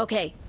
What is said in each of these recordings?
Okay.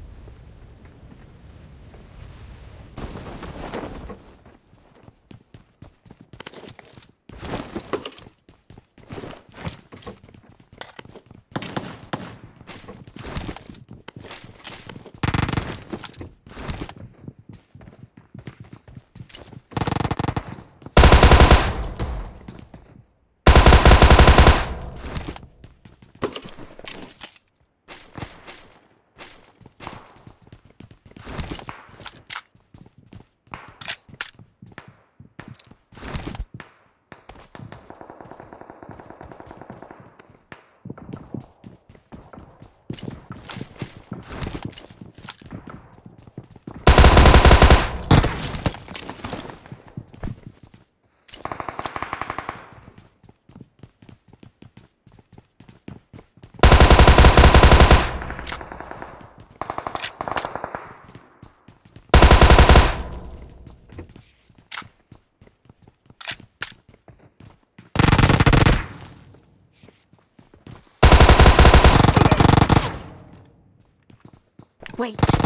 Wait.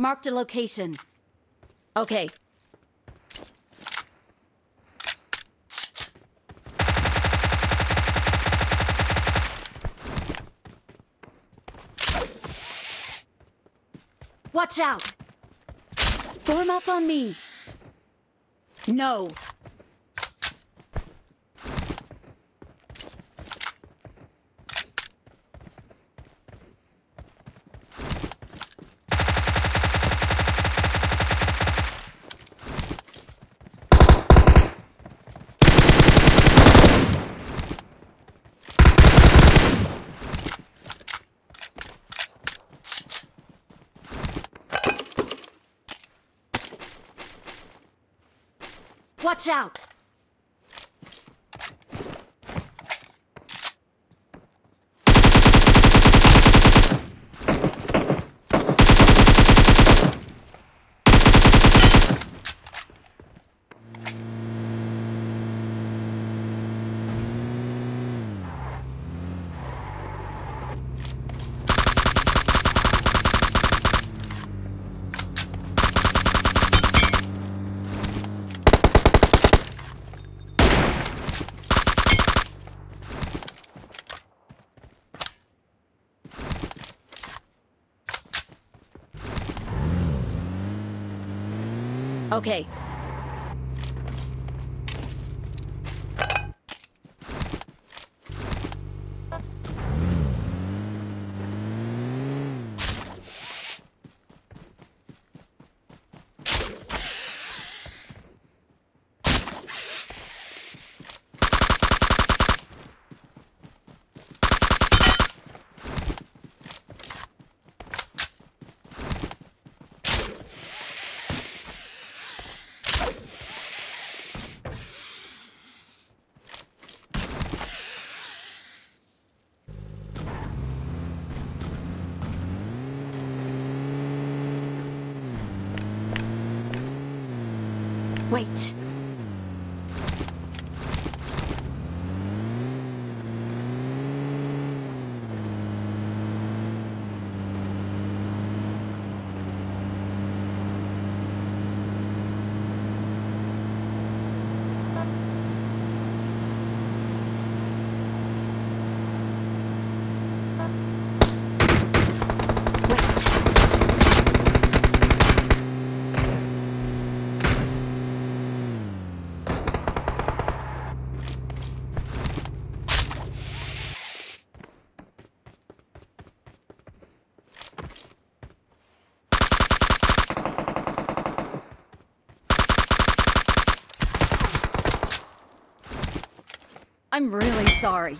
Marked a location. Okay. Watch out! Form up on me. No. Watch out! Okay. Wait. Wait. I'm really sorry.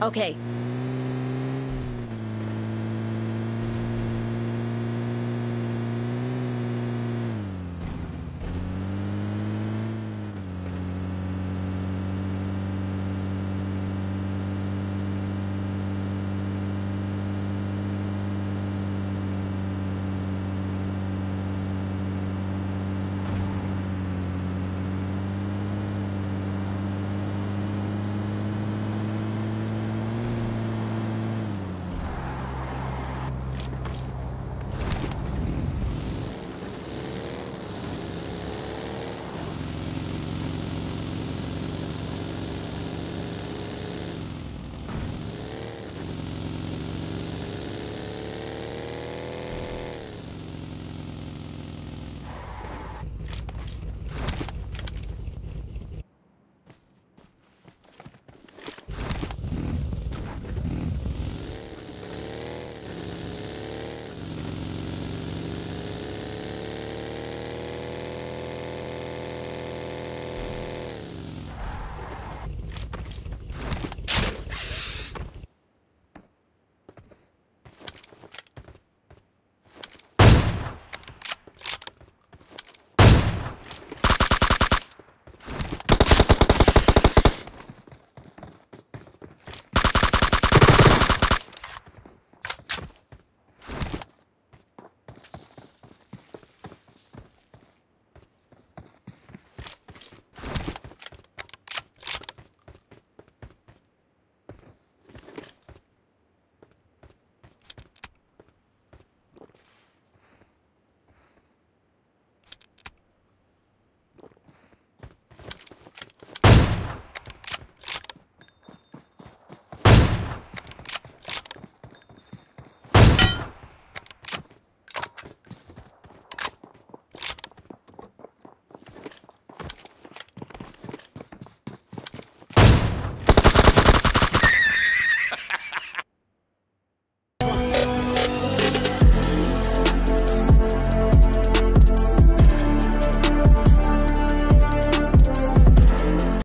Okay,